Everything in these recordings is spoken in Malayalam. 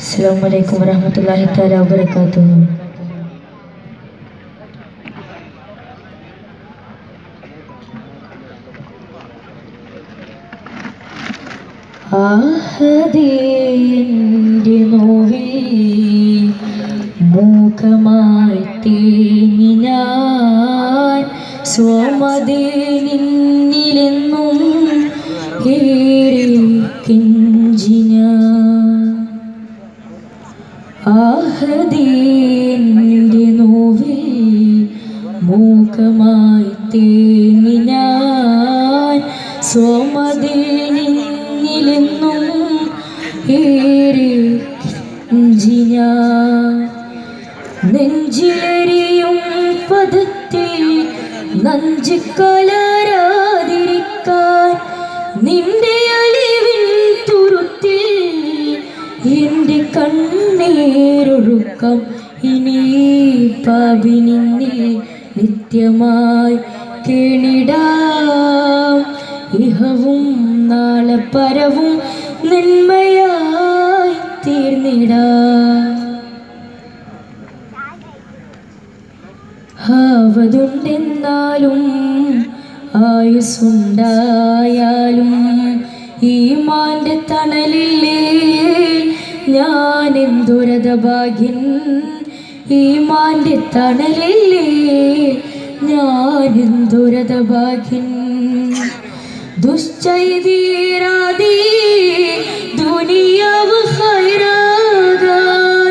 അസ്സാം വലൈക്കും വരഹമത്തല്ലാഹി താല വാത്തു ആഹദീന്റെ നോവിൽ മൂകമായി തേങ്ങി ഞാൻ സ്വമതേനിന്നിലെന്നും കിഞ്ചിഞ്ഞ ആഹദേന്റെ നോവിൽ മൂകമായി തേങ്ങി ഞാൻ സ്വമതേ നിന്നിലെന്നും ഏറെ ഞാൻ. നെഞ്ചിലെറിയും പദത്തെ നഞ്ച് കണ്ണീരൊഴുക്കം ഇനി പാപിനിന്നിൽ നിത്യമായി കേണിടാം. ഇഹവും നാളെ പരവും നന്മയായി തീർന്നിടാം. ആവതുണ്ടെന്നാലും ആയുസ്സുണ്ടായാലും ഈ മാന്റെ തണലില്ലേ ഞാൻ എന്തുരത ഭാഗ്യൻ ഈ മാന്റെ തണലില്ലേ? ഞാൻ എന്തുരത ഭാഗ്യൻ ദുശ്ചൈതീരാതീ ദുനിയാവ് ഹൈറാകാൻ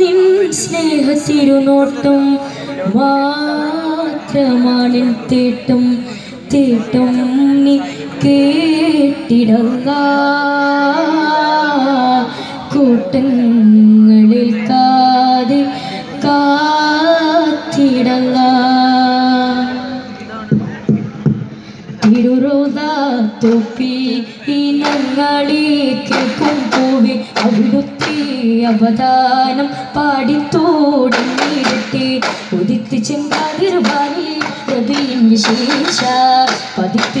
നിൻ സ്നേഹത്തിരുനോട്ടം മാത്രമാണിൻ തേട്ടം തേട്ടം നീ കേട്ടിടങ്ങ. കൂട്ടങ്ങളിൽ കാതെ കാത്തിടങ്ങ. തിരുറോദ തൊപ്പി ഇനങ്ങളിലേക്ക് പൂവി അവിടുത്തെ അവദാനം പാടിത്തോടിടട്ടെ ഉദിത്ത് ചെമ്പാതിർവാനിൽ രബീൻ വിശേഷ ഭൂവി പെരുത്ത്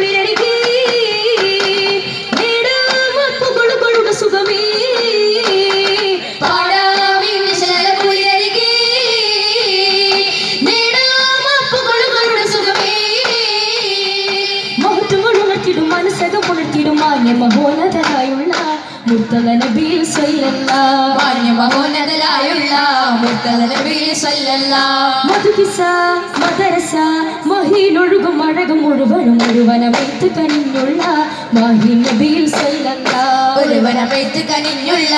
മദരസ മഹിയിലൊഴുകും അഴകും മുഴുവനും ഒരുവനമേത്ത് കനിഞ്ഞുള്ള മാഹി നബിയിൽ സ്വല്ലല്ല ഒരുവനമേത്ത് കനിഞ്ഞുള്ള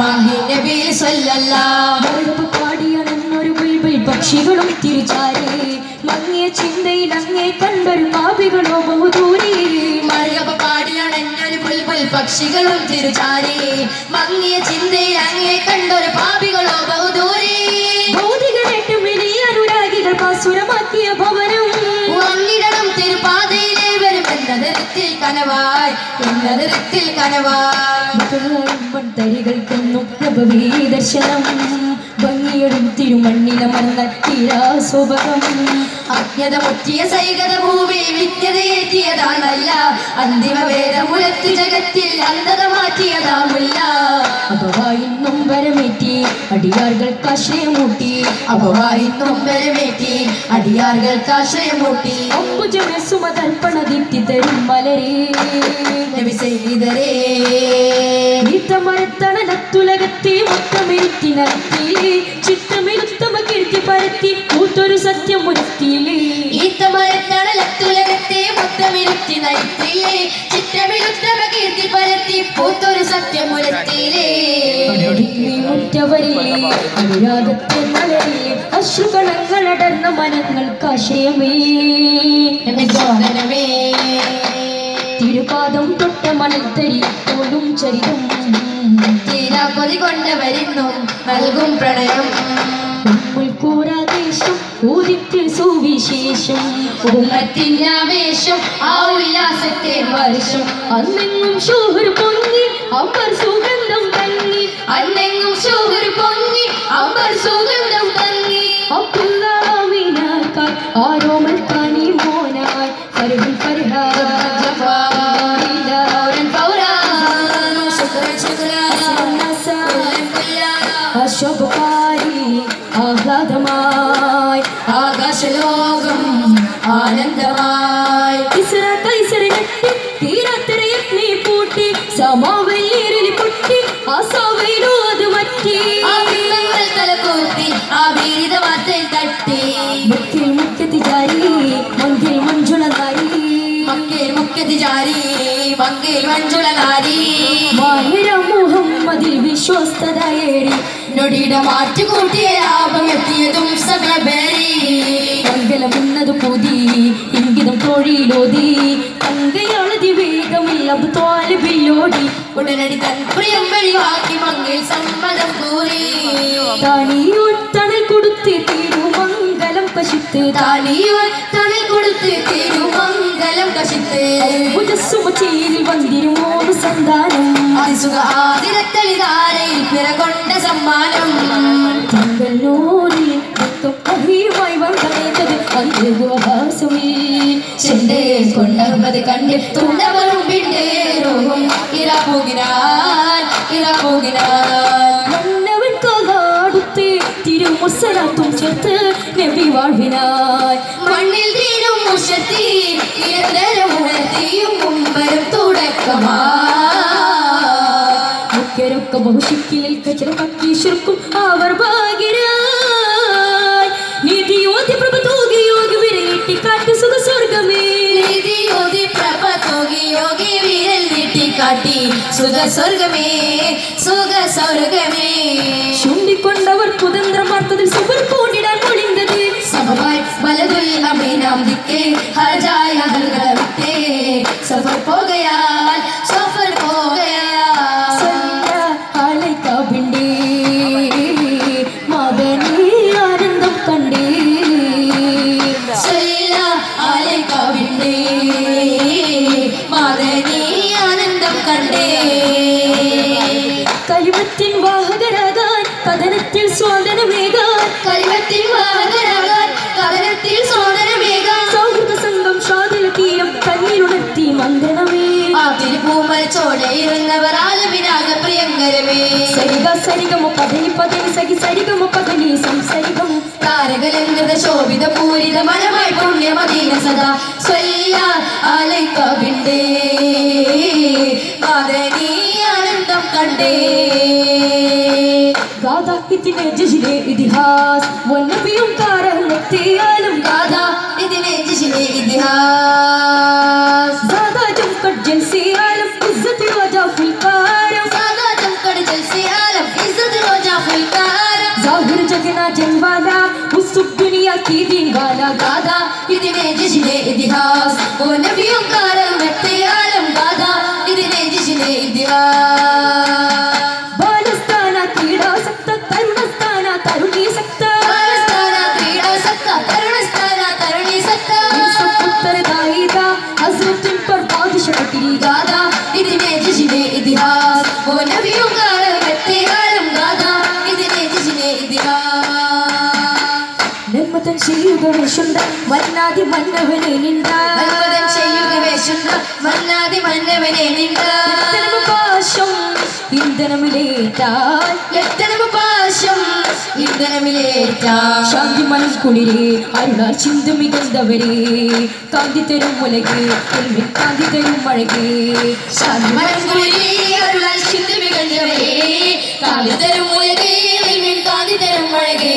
മാഹി നബിയിൽ സല്ലല്ല മറുകപ്പ് പാടിയണന്നൊരു ബിൽബിൽ പക്ഷികളും തിരിച്ചാരേ. മങ്ങിയ ചിന്തയിൽ അങ്ങേ കണ്ടൊരു പാപികളോ ബഹുദൂരി മറിയപ്പ പക്ഷികളും തിരുചാരി. മങ്ങിയ ചിന്തയിൽ അങ്ങേ കണ്ടൊരു പാപികളോ ബഹുദൂരി. ഭൗതിക നേട്ടം വലിയ അനുരാഗികൾ പാസുരമാക്കിയ ഭവനം. വന്നിടണം തിരുപാതയിലെ വരും എന്നതിരത്തിൽ കനവായി കനവായ് കനവായി. തന്നു പ്രഭവീ ദർശനം ഭംഗിയൊടും തിരുമണ്ണിലമർന്ന തീരാസുഭകം അജ്ഞത മുറ്റിയ സൈകത ഭൂമി വിദ്യതയേറ്റിയതാണല്ല അന്തിമ വേദമുലത്ത് ജഗത്തിൽ അന്ധത മാറ്റിയതാമില്ല അപവായിന്നും വരമേറ്റി അടിയാറുകൾക്ക് ആശ്രയമൂട്ടി. അപവായിന്നും വരമേറ്റി അടിയാറുകൾക്ക് ആശ്രയമൂട്ടി. അമ്പുജന സുമതർപ്പണ ദീപ്തി തരും മലരേ. നബി സയ്യിദരേ നീത്തമരത്തണലത്തുലകത്തെ നടത്തി. ചിത്തമിരുത്തമ കീർത്തി പരത്തി കൂത്തൊരു സത്യം മുരുത്തിയിലേ ഈത്തമരത്തണലത്തുലകത്തെ മൊത്തമിരുത്തി നയിത്തില്ലേ? ചിത്രമിരുത്തമ കീർത്തി പരത്തി പൂത്തൊരു സത്യമുരത്തിലേ മുറ്റവരില്ലേ അനുരാഗത്തെ മലരില്ലേ അശ്രുകണങ്ങളടർന്ന മനങ്ങൾക്ക് ആശയമേ. തിരുപാദം തൊട്ട മണൽത്തരി ചരിതം തീരാ വരുന്നു നൽകും പ്രണയം. സുവിശേഷം. ആവേശം ആ ഉല്ലാസത്തെ വർഷം അന്നെങ്ങും ഷോഹർ പൊങ്ങി അവർ സുഗന്ധം തങ്ങി അന്നെങ്ങും അശോകപാരി ആഹ്ലാദമായി ആകാശലോകം ആനന്ദമായി. ഇസ്ര കൈസറിനെട്ടി തീരാത്തിരയഗ്നി പൂട്ടി സമാവല്യേറിൽ പൊട്ടി ആസാവയിലോ അത് മറ്റി. ആ തലകൂത്തി ആ വീരിത വാർത്തയിൽ തട്ടി. മുക്കിൽ മുക്കത്തി ജാരി മങ്കിൽ മഞ്ജുളനായി മക്കയിൽ മുഖ്യതിചാരി മങ്കയിൽ മഞ്ജുള നാരി മായര മുഹമ്മദിൽ വിശ്വസ്തതയേറി നൊടിയുടെ മാറ്റുകൂട്ടിയ ലാഭം എത്തിയതും സമയബേരി മംഗലമുന്നത് പുതി എങ്കിലും തൊഴിലോതി തങ്കയാളതി വേഗമില്ല തോൽവിയോടി ഉടനടി തൻ പ്രിയം വെളിവാക്കി മങ്ങിൽ സമ്മതം കൂറി. തണിയൂർ തണൽ കൊടുത്ത് തിരുമംഗലം പശുത്ത്. താലിയോൻ തണൽ കൊടുത്ത് തിരുമംഗലം ഭുജസുമചേരിൽ വന്നിരുമോട് സന്താനം. അതിസുഖ ആതിരത്തളിതാരയിൽ പിറകൊണ്ട സമ്മാനം. തങ്കന്നൂരിൽ മൊത്തം അഹിയുമായി വന്നേറ്റത് അന്ത്യഭാസമേ ചെണ്ടേ കൊണ്ടത് കണ്ടെത്തുന്നവരും പിണ്ടേറും ഇറ പോകിനാൻ ഇറ പോകിനാൻ മന്നവൻ കാടുത്ത് തിരുമുസലാത്തും ചേർത്ത് നബി വാഴ്വിനായി. മണ്ണിൽ നിരന്തരം ഉണർത്തിയും മുമ്പരും തുടക്കമാ മുഖ്യരൊക്കെ ബഹുശിക്കിലിൽ കച്ചറ കത്തി ശിർക്കും അവർ ഭാഗ്യരായി നിധിയോതി പ്രഭ തൂകി യോഗി വിരലിട്ടി കാട്ടി സുഖ സ്വർഗമേ നിധി യോഗി പ്രഭ തോകി യോഗി വീരൽ നീട്ടിക്കാട്ടി സുഖ സ്വർഗമേ സുഖ സ്വർഗമേ ചൂണ്ടിക്കൊണ്ടവർ കുതന്ത്രമാർത്തതിൽ സുഖർ കൂടിടാൻ പൊളിന്തത് സമമായി വലതുൽ അമീനാം ദിക്കേ വിട്ടേ. സഫർ പോകയാൽ സഫർ കണ്ടേ. കലിമത്തിൻ വാഹകരാകാൻ കഥനത്തിൽ സ്വാതന്ത്ര്യമേകാൻ കലിമത്തിൻ പ്രിയങ്കരമേ സരിഗ സരിഗമ പതിനി സഖി സരിഗമ പദനി സംസരിഗം താരകലങ്കൃത ശോഭിത പൂരിത മനമായി പുണ്യമദീന സദാ. സ്വയ്യ ആലയിക്കവിണ്ടേ ആനന്ദം കണ്ടേ. ഗാഥ ഇതിനെ ജഹിലെ ഇതിഹാസ് വന്നബിയും കാരണത്തെയാലും ഗാഥ. ഇതിനെ ജിഷിലെ ഇതിഹാസ്. ദാദാ ജംകട്ട് ജൽസിയാലും जन वाला सुख दुनिया की दिन वाला गादा। इतने जिसने इतिहास, वो नबियों का रहमत आलम गादा। इतने जिसने इतिहास। बालस्ताना क्रीड़ा सकता, तरुणस्ताना तरुणी सकता। बालस्ताना क्रीड़ा सकता, तरुणस्ताना तरुणी सकता। सब पुत्र दाईदा हज़रत पर बादशाह शक्ति गादा। മന്നാതി മന്നവനെ നിന്ദ ചെയ്യുക വേഷുണ്ട മന്നാതി മന്നവനെ നിണ്ട പാശം ഇന്ധനമിലേറ്റാൽ എത്തനമ പാശം ഇന്ധനമിലേറ്റാ. ശാന്തി മനം കുളിരെ അരുളാ ചിന്തു മികந்தവരെ കാന്തി തരും മുലകെ എൽവിൻ കാന്തി തരും മഴകെ ശാന്തി മരംകുളിരേ അരുളാൽ ചിന്തി മികഞ്ഞവരേ കാന്തി തരും കാന്തി അഴകേ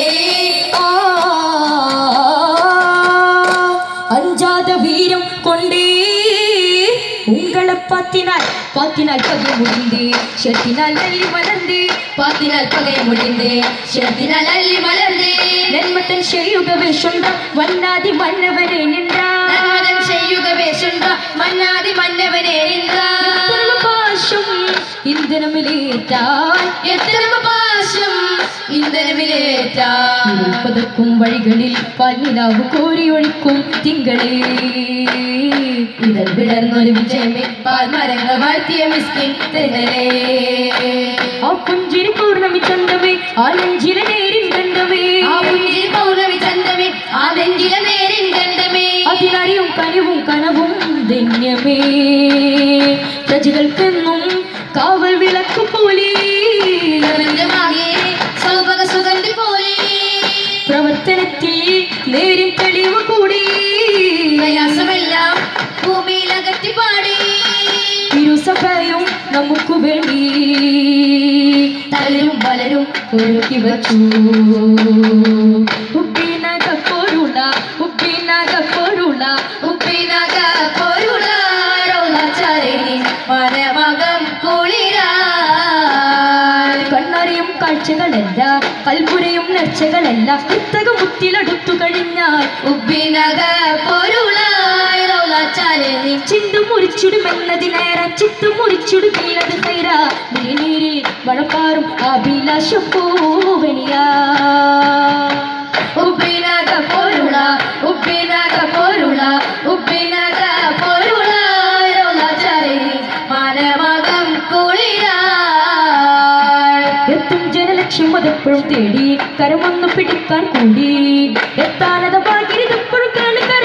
பத்தினால் பத்தினால் பகை முடிந்து செத்தினால் அள்ளி வளர்ந்து பாத்தினால் பகை முடிந்து செத்தினால் அள்ளி வளர்ந்து நன்மத்தன் செய்யுகவே சொன்ன வண்ணாதி மன்னவரே நின்றார் நன்மதன் செய்யுகவே சொன்ன மன்னாதி மன்னவரே நின்றார் பாஷம் இந்த நம்மிலே தான் எத்தனை பாஷம் ഇന്ധനമിലേറ്റാ വഴികളിൽ പന്നിനാവ് കോരി ഒഴിക്കും തിങ്കളേ. ഇതൽ വിടർന്നൊരു വിജയമേ പാൽമരങ്ങൾ വാഴ്ത്തിയ മിസ്കിൻ തെന്നലേ ആ പുഞ്ചിരി പൗർണമി ചന്തമേ ആ നെഞ്ചിലെ നേരിൻ ഗന്ധമേ ആ പുഞ്ചിരി പൗർണമി ചന്തമേ ആ നെഞ്ചിലെ നേരിൻ കണ്ടമേ അതിനറിയും കനിവും കനവും ധന്യമേ. പ്രജകൾക്കെന്നും കാവൽ വിളക്ക് പോലെ വാഴ്ത്തിപ്പാടി ഇരുസഭയും നമുക്ക് വേണ്ടി തലരും പലരും ഒരുക്കി വച്ചു. കൽപുരയും നർച്ചകളല്ല കുത്തക കഴിഞ്ഞാൽ ഉപ്പിനക ചിന്തു മുറിച്ചിടുമെന്നതിനേറെ ചിത്തു മുറിച്ചിടുകില്ലത് തൈര നീരിൽ വളപ്പാറും അഭിലാഷ പൂവണിയാ ഉപ്പിനക പൊരുള പൊരുള ജനലക്ഷ്യം അതെപ്പോഴും തേടി കരമൊന്നും പിടിക്കാൻ കൂടി. എത്താനത കരഞ്ഞിരു പോതുകയാണ്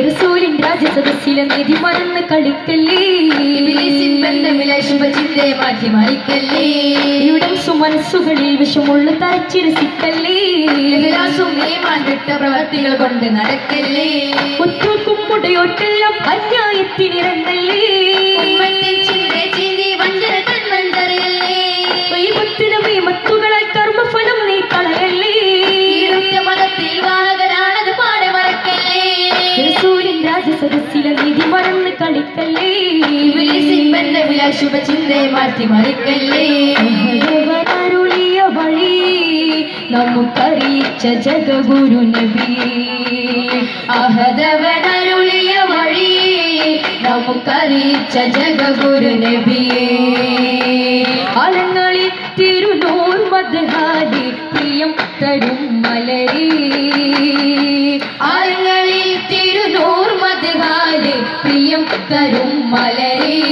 ഇറസൂലിൻ രാജസദസ്സിലെ നിധി മറന്ന് കളിക്കല്ലേ. ഇബിലിസിൻ ബന്ധമിലെ ശുഭചിന്തയെ മാറ്റി മറിക്കല്ലേ. ഇവിടം സുമനസ്സുകളിൽ വിഷമുള്ള വിട്ട പ്രവർത്തികൾ കൊണ്ട് നടക്കല്ലേ. മുടയോട്ടെല്ലാം അന്യായത്തിനിറങ്ങല്ലേ. ശുഭചിന്തയെ മാറ്റി മറിക്കല്ലേ? അരുളിയ വഴി നമുക്കറിയിച്ച ജഗഗുരു നബി. അഹദവനരുളിയ വഴി നമുക്കറിയിച്ച ജഗഗുരു നബിയേ അലങ്ങളിൽ തിരുനൂർ മദ്ഹാരി പ്രിയം തരും മലരി. അലങ്ങളിൽ തിരുനൂർ മധുകാൽ പ്രിയം തരും മലരി.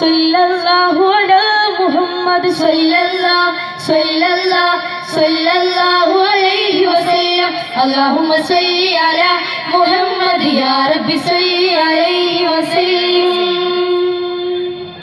صلی اللہ علی محمد صلی اللہ صلی اللہ صلی اللہ علیہ وسلم. اللہم صلی علی محمد یا رب صلی علیہ وسلم.